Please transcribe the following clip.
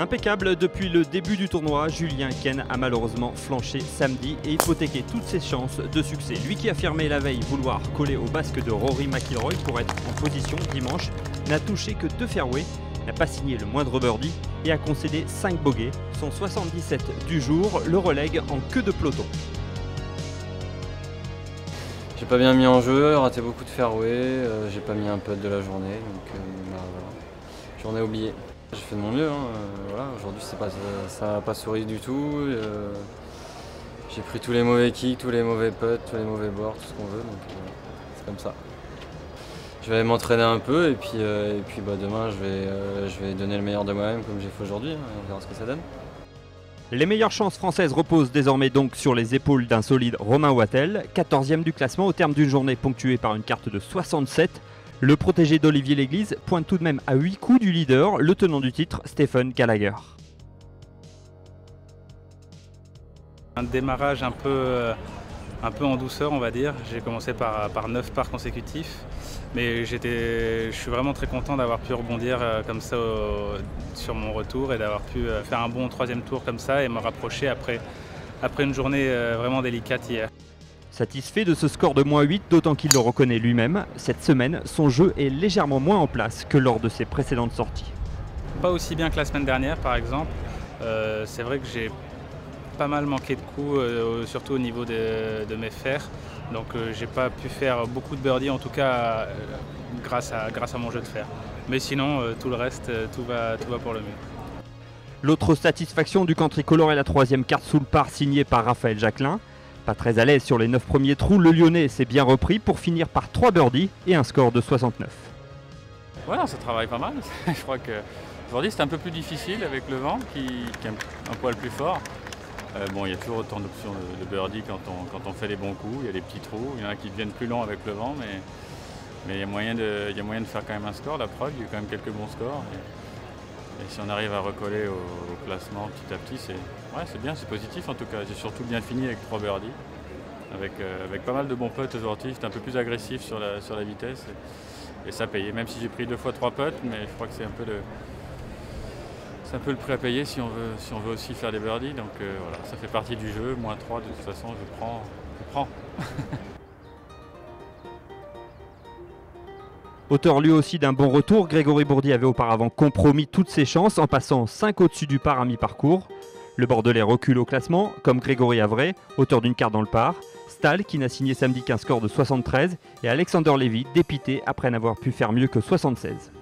Impeccable depuis le début du tournoi, Julien Ken a malheureusement flanché samedi et hypothéqué toutes ses chances de succès. Lui qui affirmait la veille vouloir coller au basque de Rory McIlroy pour être en position dimanche, n'a touché que deux fairways, n'a pas signé le moindre birdie et a concédé 5 bogeys. Son 77 du jour le relègue en queue de peloton. J'ai pas bien mis en jeu, raté beaucoup de fairway, euh, j'ai pas mis un putt de la journée, donc voilà. Journée oubliée. J'ai fait de mon mieux, hein, euh, voilà. aujourd'hui ça n'a pas souri du tout. euh, j'ai pris tous les mauvais kicks, tous les mauvais putts, tous les mauvais boards, tout ce qu'on veut, donc euh, c'est comme ça. Je vais m'entraîner un peu et puis, et puis bah, demain je vais, je vais donner le meilleur de moi-même comme j'ai fait aujourd'hui, hein, on verra ce que ça donne. Les meilleures chances françaises reposent désormais donc sur les épaules d'un solide Romain Wattel, 14e du classement au terme d'une journée ponctuée par une carte de 67. Le protégé d'Olivier Léglise pointe tout de même à 8 coups du leader, le tenant du titre, Stephen Gallagher. Un démarrage un peu, euh, un peu en douceur, on va dire. J'ai commencé par, par 9 parts consécutifs. Mais je suis vraiment très content d'avoir pu rebondir euh, comme ça sur mon retour et d'avoir pu euh, faire un bon troisième tour comme ça et me rapprocher après, une journée vraiment délicate hier. Satisfait de ce score de moins 8, d'autant qu'il le reconnaît lui-même, cette semaine, son jeu est légèrement moins en place que lors de ses précédentes sorties. Pas aussi bien que la semaine dernière par exemple. Euh, c'est vrai que j'ai pas mal manqué de coups, euh, surtout au niveau de, de mes fers. Donc euh, j'ai pas pu faire beaucoup de birdies en tout cas grâce, à, grâce à mon jeu de fer. Mais sinon tout le reste, tout, va, tout va pour le mieux. L'autre satisfaction du camp tricolore est la troisième carte sous le par signée par Raphaël Jacquelin. Pas très à l'aise sur les 9 premiers trous, le Lyonnais s'est bien repris pour finir par 3 birdies et un score de 69. Ouais, ça travaille pas mal. Je crois que aujourd'hui c'était un peu plus difficile avec le vent qui, est un, poil plus fort. Euh, bon, il y a toujours autant d'options de, birdie quand on, fait les bons coups. Il y a des petits trous, il y en a qui deviennent plus longs avec le vent, mais, mais il, y a moyen de, il y a faire quand même un score. La preuve, il y a quand même quelques bons scores. Et si on arrive à recoller au, classement petit à petit, c'est ouais, bien, c'est positif en tout cas. J'ai surtout bien fini avec trois birdies. Avec, euh, avec pas mal de bons putts aujourd'hui, j'étais un peu plus agressif sur la, sur la vitesse. Et, et ça payait, même si j'ai pris deux fois trois putts, mais je crois que c'est un peu le, c'est un peu le prix à payer si on veut, si on veut aussi faire des birdies. Donc euh, voilà, ça fait partie du jeu. Moins 3, de toute façon, je prends. Je prends. Auteur lui aussi d'un bon retour, Grégory Bourdi avait auparavant compromis toutes ses chances en passant 5 au-dessus du par à mi-parcours. Le Bordelais recule au classement, comme Grégory Avray, auteur d'une carte dans le par, Stahl qui n'a signé samedi qu'un score de 73 et Alexander Lévy dépité après n'avoir pu faire mieux que 76.